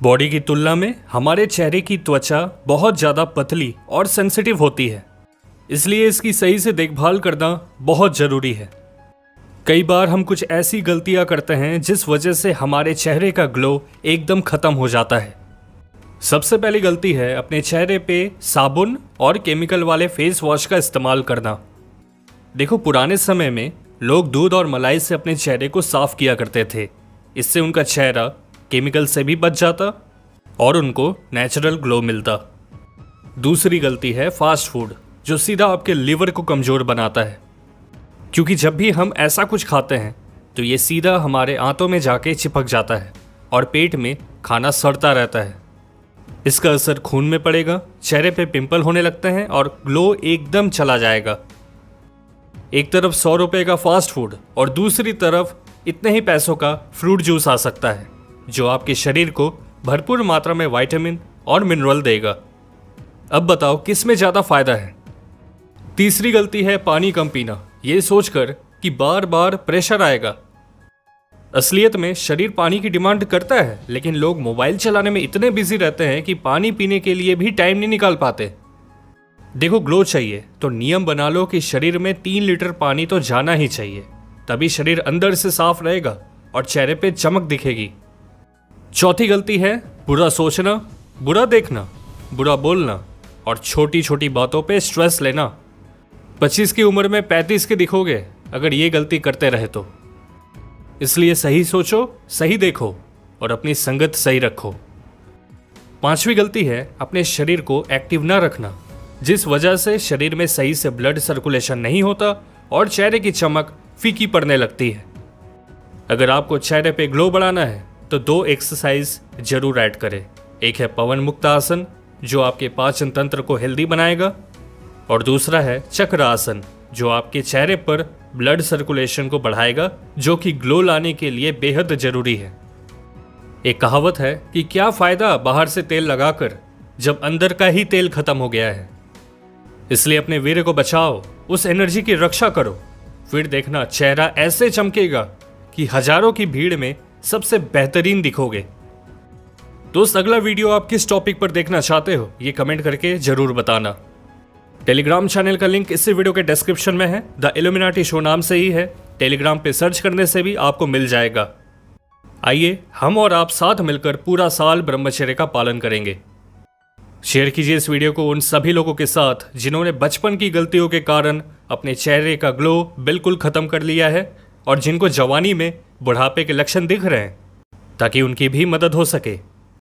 Body की तुलना में हमारे चेहरे की त्वचा बहुत ज़्यादा पतली और सेंसिटिव होती है। इसलिए इसकी सही से देखभाल करना बहुत ज़रूरी है। कई बार हम कुछ ऐसी गलतियाँ करते हैं जिस वजह से हमारे चेहरे का ग्लो एकदम ख़त्म हो जाता है। सबसे पहली गलती है अपने चेहरे पे साबुन और केमिकल वाले फेस वॉश का इस्तेमाल करना। देखो, पुराने समय में लोग दूध और मलाई से अपने चेहरे को साफ़ किया करते थे। इससे उनका चेहरा केमिकल से भी बच जाता और उनको नेचुरल ग्लो मिलता। दूसरी गलती है फास्ट फ़ूड जो सीधा आपके लीवर को कमज़ोर बनाता है। क्योंकि जब भी हम ऐसा कुछ खाते हैं तो ये सीधा हमारे आंतों में जाके चिपक जाता है और पेट में खाना सड़ता रहता है। इसका असर खून में पड़ेगा, चेहरे पे पिंपल होने लगते हैं और ग्लो एकदम चला जाएगा। एक तरफ़ सौ रुपये का फास्ट फ़ूड और दूसरी तरफ़ इतने ही पैसों का फ्रूट जूस आ सकता है। जो आपके शरीर को भरपूर मात्रा में वाइटामिन और मिनरल देगा। अब बताओ, किसमें ज़्यादा फ़ायदा है? तीसरी गलती है पानी कम पीना। ये सोचकर कि बार बार प्रेशर आएगा। असलियत में शरीर पानी की डिमांड करता है, लेकिन लोग मोबाइल चलाने में इतने बिज़ी रहते हैं कि पानी पीने के लिए भी टाइम नहीं निकाल पाते। देखो, ग्लो चाहिए तो नियम बना लो कि शरीर में तीन लीटर पानी तो जाना ही चाहिए। तभी शरीर अंदर से साफ़ रहेगा और चेहरे पे चमक दिखेगी। चौथी गलती है बुरा सोचना, बुरा देखना, बुरा बोलना और छोटी छोटी बातों पे स्ट्रेस लेना। पच्चीस की उम्र में पैंतीस के दिखोगे अगर ये गलती करते रहे तो। इसलिए सही सोचो, सही देखो और अपनी संगत सही रखो। पांचवी गलती है अपने शरीर को एक्टिव ना रखना। जिस वजह से शरीर में सही से ब्लड सर्कुलेशन नहीं होता और चेहरे की चमक फीकी पड़ने लगती है। अगर आपको चेहरे पे ग्लो बढ़ाना है तो दो एक्सरसाइज ज़रूर ऐड करें। एक है पवन मुक्त आसन, जो आपके पाचन तंत्र को हेल्दी बनाएगा, और दूसरा है चक्र आसन, जो आपके चेहरे पर ब्लड सर्कुलेशन को बढ़ाएगा, जो कि ग्लो लाने के लिए बेहद ज़रूरी है। एक कहावत है कि क्या फ़ायदा बाहर से तेल लगाकर, जब अंदर का ही तेल खत्म हो गया है। इसलिए अपने वीर को बचाओ, उस एनर्जी की रक्षा करो। फिर देखना, चेहरा ऐसे चमकेगा कि हज़ारों की भीड़ में सबसे बेहतरीन दिखोगे। दोस्त, अगला वीडियो आप किस टॉपिक पर देखना चाहते हो, ये कमेंट करके ज़रूर बताना। टेलीग्राम चैनल का लिंक इसी वीडियो के डिस्क्रिप्शन में है। द इल्यूमिनाटी शो नाम से ही है। टेलीग्राम पे सर्च करने से भी आपको मिल जाएगा। आइए, हम और आप साथ मिलकर पूरा साल ब्रह्मचर्य का पालन करेंगे। शेयर कीजिए इस वीडियो को उन सभी लोगों के साथ जिन्होंने बचपन की गलतियों के कारण अपने चेहरे का ग्लो बिल्कुल खत्म कर लिया है और जिनको जवानी में बुढ़ापे के लक्षण दिख रहे हैं ताकि उनकी भी मदद हो सके।